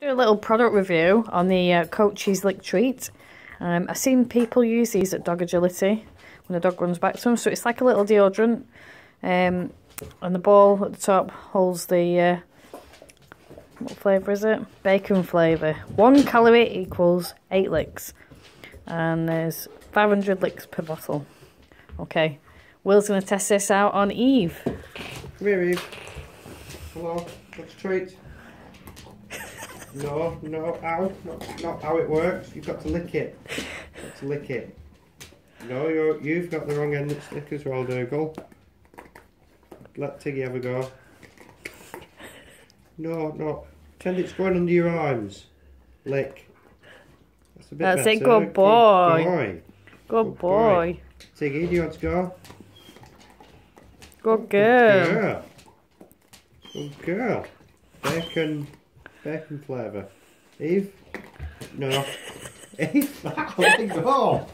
Do a little product review on the uh, Coachies Lick Treat. Um, I've seen people use these at dog agility when the dog runs back to them. So it's like a little deodorant. Um, and the ball at the top holds the, uh, what flavour is it? Bacon flavour. One calorie equals eight licks. And there's 500 licks per bottle. Okay, Will's going to test this out on Eve. Come here, Eve. Hello, what's treat? No, no, ow, not, not how it works. You've got to lick it. You've got to lick it. No, you're, you've got the wrong end of the stick as well, Dougal. Let Tigi have a go. No, no. Pretend it's going under your arms. Lick. That's a bit That's better. it, good boy. boy. Good, Good boy. boy. Tigi, do you want to go? Good girl. Good girl. Good girl. Bacon, bacon flavour. Eve? No. Eve, oh let go.